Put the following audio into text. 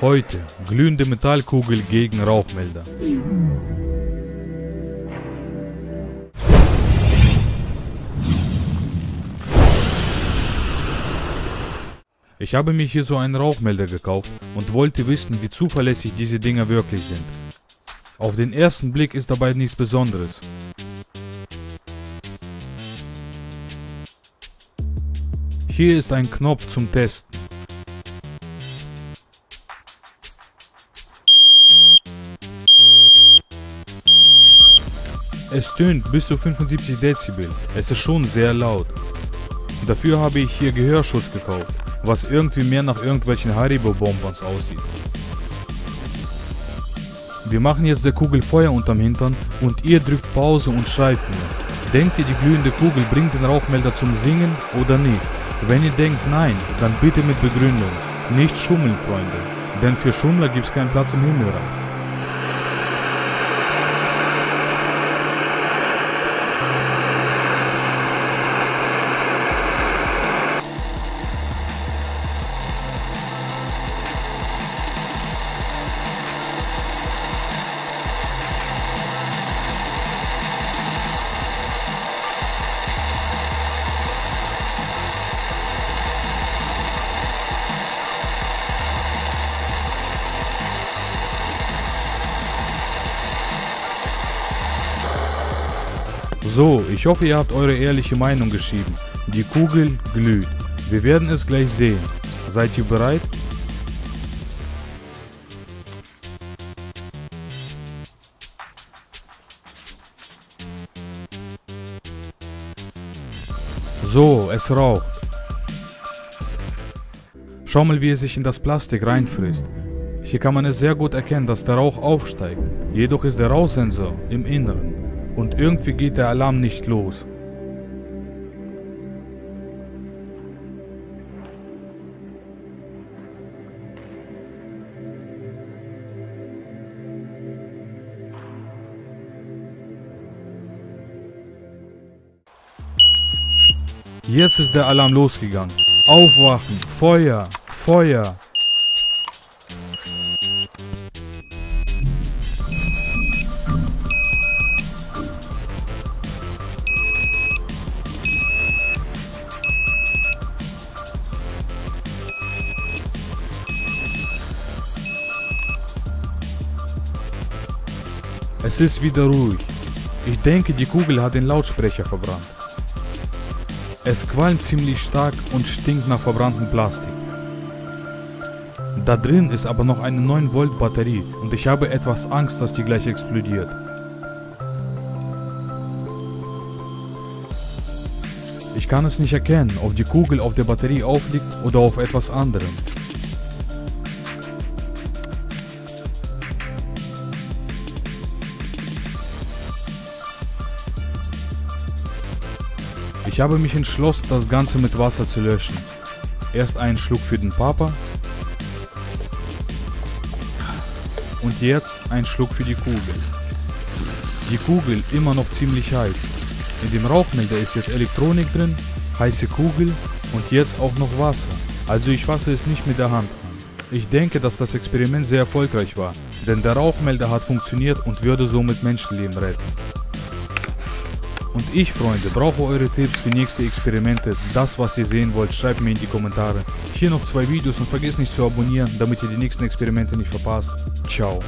Heute glühende Metallkugel gegen Rauchmelder. Ich habe mir hier so einen Rauchmelder gekauft und wollte wissen, wie zuverlässig diese Dinger wirklich sind. Auf den ersten Blick ist dabei nichts Besonderes. Hier ist ein Knopf zum Testen. Es tönt bis zu 75 Dezibel. Es ist schon sehr laut. Dafür habe ich hier Gehörschutz gekauft, was irgendwie mehr nach irgendwelchen Haribo-Bonbons aussieht. Wir machen jetzt der Kugel Feuer unterm Hintern und ihr drückt Pause und schreibt mir. Denkt ihr, die glühende Kugel bringt den Rauchmelder zum Singen oder nicht? Wenn ihr denkt nein, dann bitte mit Begründung. Nicht schummeln, Freunde. Denn für Schummler gibt es keinen Platz im Himmelreich. So, ich hoffe ihr habt eure ehrliche Meinung geschrieben. Die Kugel glüht. Wir werden es gleich sehen. Seid ihr bereit? So, es raucht. Schau mal, wie es sich in das Plastik reinfrisst. Hier kann man es sehr gut erkennen, dass der Rauch aufsteigt. Jedoch ist der Rauchsensor im Inneren und irgendwie geht der Alarm nicht los. Jetzt ist der Alarm losgegangen. Aufwachen, Feuer, Feuer. Es ist wieder ruhig. Ich denke, die Kugel hat den Lautsprecher verbrannt. Es qualmt ziemlich stark und stinkt nach verbranntem Plastik. Da drin ist aber noch eine 9 Volt Batterie und ich habe etwas Angst, dass die gleich explodiert. Ich kann es nicht erkennen, ob die Kugel auf der Batterie aufliegt oder auf etwas anderem. Ich habe mich entschlossen, das Ganze mit Wasser zu löschen. Erst einen Schluck für den Papa. Und jetzt ein Schluck für die Kugel. Die Kugel immer noch ziemlich heiß. In dem Rauchmelder ist jetzt Elektronik drin, heiße Kugel und jetzt auch noch Wasser. Also ich fasse es nicht mit der Hand an. Ich denke, dass das Experiment sehr erfolgreich war, denn der Rauchmelder hat funktioniert und würde somit Menschenleben retten. Und ich, Freunde, brauche eure Tipps für nächste Experimente. Das, was ihr sehen wollt, schreibt mir in die Kommentare. Hier noch zwei Videos und vergesst nicht zu abonnieren, damit ihr die nächsten Experimente nicht verpasst. Ciao.